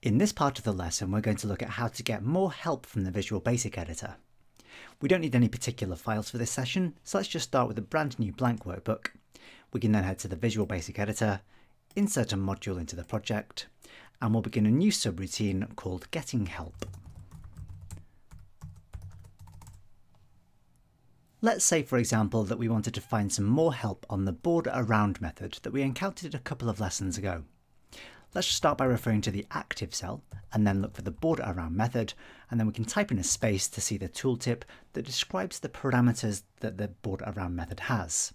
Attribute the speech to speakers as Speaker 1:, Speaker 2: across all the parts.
Speaker 1: In this part of the lesson, we're going to look at how to get more help from the Visual Basic Editor. We don't need any particular files for this session, so let's just start with a brand new blank workbook. We can then head to the Visual Basic Editor, insert a module into the project, and we'll begin a new subroutine called Getting Help. Let's say, for example, that we wanted to find some more help on the border around method that we encountered a couple of lessons ago. Let's start by referring to the active cell and then look for the border around method and then we can type in a space to see the tooltip that describes the parameters that the border around method has.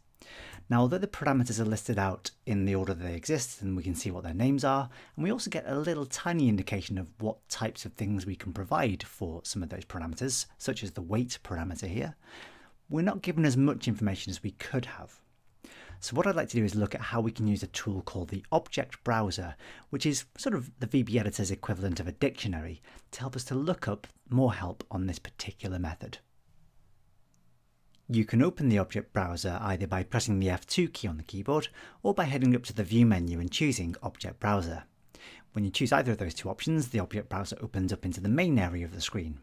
Speaker 1: Now although the parameters are listed out in the order that they exist and we can see what their names are and we also get a little tiny indication of what types of things we can provide for some of those parameters such as the weight parameter here, we're not given as much information as we could have. So what I'd like to do is look at how we can use a tool called the Object Browser, which is sort of the VB editor's equivalent of a dictionary, to help us to look up more help on this particular method. You can open the Object Browser either by pressing the F2 key on the keyboard or by heading up to the View menu and choosing Object Browser. When you choose either of those two options, the Object Browser opens up into the main area of the screen.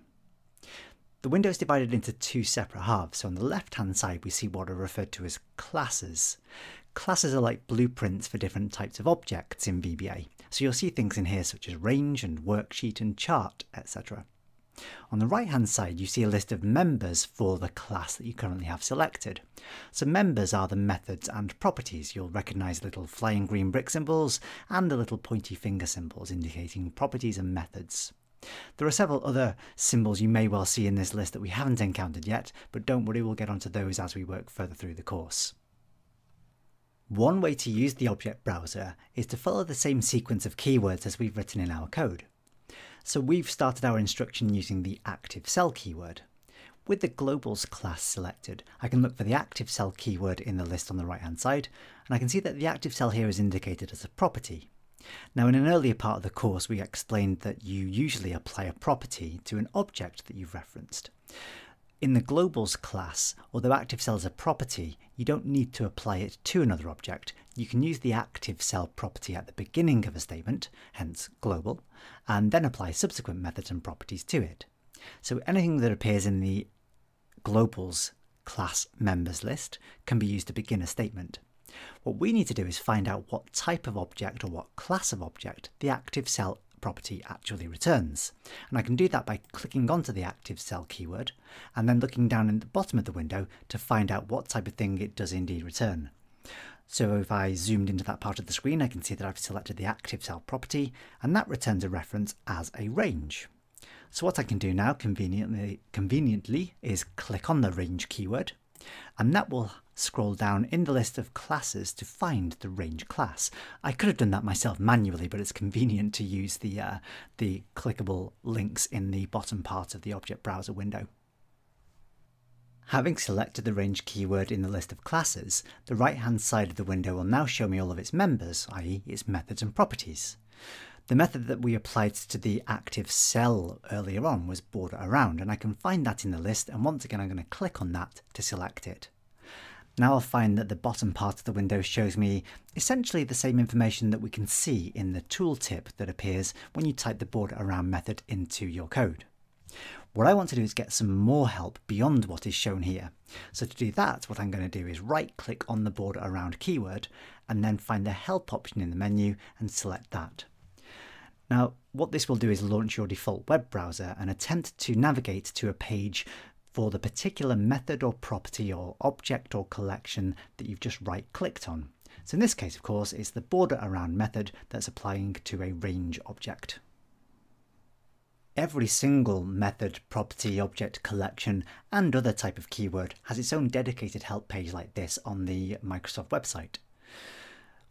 Speaker 1: The window is divided into two separate halves, so on the left hand side we see what are referred to as classes. Classes are like blueprints for different types of objects in VBA, so you'll see things in here such as range and worksheet and chart, etc. On the right hand side you see a list of members for the class that you currently have selected. So members are the methods and properties. You'll recognise little flying green brick symbols and the little pointy finger symbols indicating properties and methods. There are several other symbols you may well see in this list that we haven't encountered yet, but don't worry, we'll get onto those as we work further through the course. One way to use the object browser is to follow the same sequence of keywords as we've written in our code. So we've started our instruction using the active cell keyword. With the globals class selected, I can look for the active cell keyword in the list on the right hand side, and I can see that the active cell here is indicated as a property. Now in an earlier part of the course we explained that you usually apply a property to an object that you've referenced. In the globals class, although active cell is a property, you don't need to apply it to another object. You can use the active cell property at the beginning of a statement, hence global, and then apply subsequent methods and properties to it. So anything that appears in the globals class members list can be used to begin a statement. What we need to do is find out what type of object or what class of object the active cell property actually returns. And I can do that by clicking onto the active cell keyword and then looking down in the bottom of the window to find out what type of thing it does indeed return. So if I zoomed into that part of the screen, I can see that I've selected the active cell property and that returns a reference as a range. So what I can do now conveniently, conveniently is click on the range keyword and that will scroll down in the list of classes to find the range class. I could have done that myself manually, but it's convenient to use the, uh, the clickable links in the bottom part of the object browser window. Having selected the range keyword in the list of classes, the right hand side of the window will now show me all of its members, i.e. its methods and properties. The method that we applied to the active cell earlier on was border around, and I can find that in the list, and once again I'm going to click on that to select it. Now I'll find that the bottom part of the window shows me essentially the same information that we can see in the tooltip that appears when you type the border around method into your code. What I want to do is get some more help beyond what is shown here. So to do that, what I'm going to do is right click on the border around keyword and then find the help option in the menu and select that. Now, what this will do is launch your default web browser and attempt to navigate to a page for the particular method or property or object or collection that you've just right clicked on. So in this case, of course, it's the border around method that's applying to a range object. Every single method, property, object, collection, and other type of keyword has its own dedicated help page like this on the Microsoft website.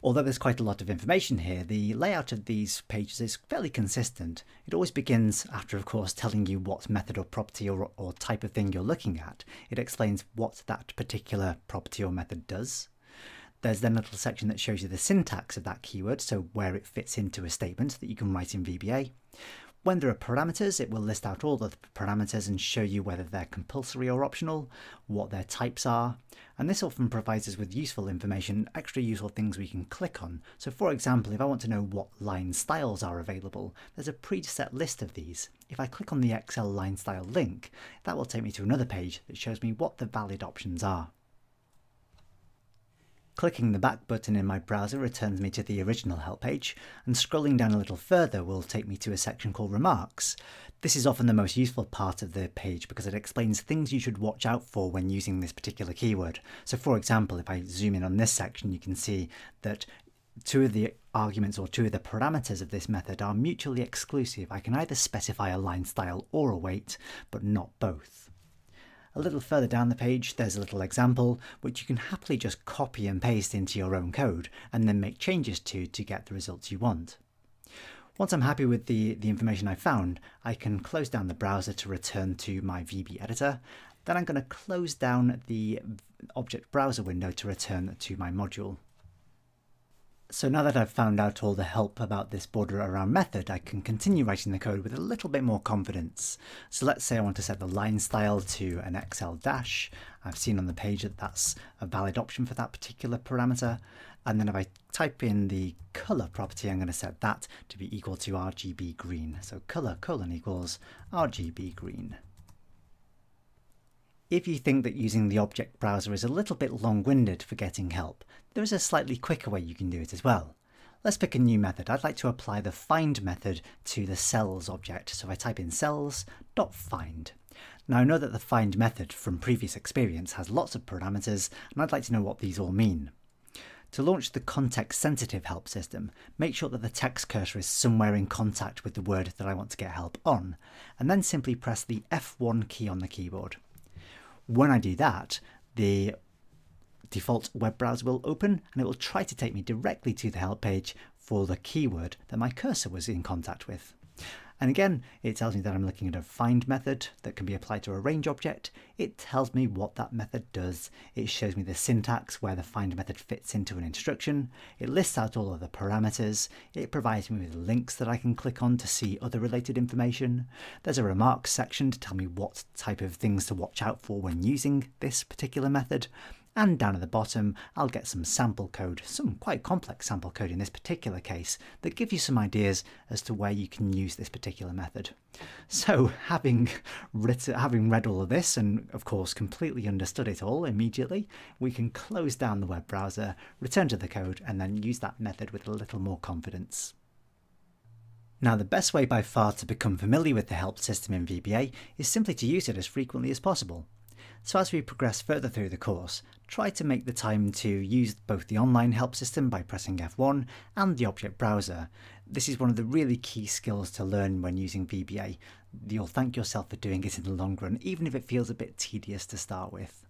Speaker 1: Although there's quite a lot of information here, the layout of these pages is fairly consistent. It always begins after, of course, telling you what method or property or, or type of thing you're looking at. It explains what that particular property or method does. There's then a little section that shows you the syntax of that keyword, so where it fits into a statement that you can write in VBA. When there are parameters, it will list out all the parameters and show you whether they're compulsory or optional, what their types are, and this often provides us with useful information, extra useful things we can click on. So for example, if I want to know what line styles are available, there's a preset list of these. If I click on the Excel line style link, that will take me to another page that shows me what the valid options are. Clicking the back button in my browser returns me to the original help page, and scrolling down a little further will take me to a section called Remarks. This is often the most useful part of the page because it explains things you should watch out for when using this particular keyword. So for example, if I zoom in on this section, you can see that two of the arguments or two of the parameters of this method are mutually exclusive. I can either specify a line style or a weight, but not both. A little further down the page, there's a little example which you can happily just copy and paste into your own code and then make changes to to get the results you want. Once I'm happy with the, the information I found, I can close down the browser to return to my VB editor. Then I'm going to close down the object browser window to return to my module. So now that I've found out all the help about this border around method, I can continue writing the code with a little bit more confidence. So let's say I want to set the line style to an XL dash. I've seen on the page that that's a valid option for that particular parameter. And then if I type in the color property, I'm going to set that to be equal to RGB green. So color colon equals RGB green. If you think that using the object browser is a little bit long-winded for getting help, there is a slightly quicker way you can do it as well. Let's pick a new method. I'd like to apply the find method to the cells object. So if I type in cells.find. Now I know that the find method from previous experience has lots of parameters and I'd like to know what these all mean. To launch the context sensitive help system, make sure that the text cursor is somewhere in contact with the word that I want to get help on, and then simply press the F1 key on the keyboard. When I do that, the default web browser will open and it will try to take me directly to the help page for the keyword that my cursor was in contact with. And again, it tells me that I'm looking at a find method that can be applied to a range object. It tells me what that method does. It shows me the syntax where the find method fits into an instruction. It lists out all of the parameters. It provides me with links that I can click on to see other related information. There's a remarks section to tell me what type of things to watch out for when using this particular method. And down at the bottom, I'll get some sample code, some quite complex sample code in this particular case, that give you some ideas as to where you can use this particular method. So having, written, having read all of this and of course completely understood it all immediately, we can close down the web browser, return to the code and then use that method with a little more confidence. Now the best way by far to become familiar with the help system in VBA is simply to use it as frequently as possible. So as we progress further through the course, try to make the time to use both the online help system by pressing F1 and the object browser. This is one of the really key skills to learn when using VBA. You'll thank yourself for doing it in the long run, even if it feels a bit tedious to start with.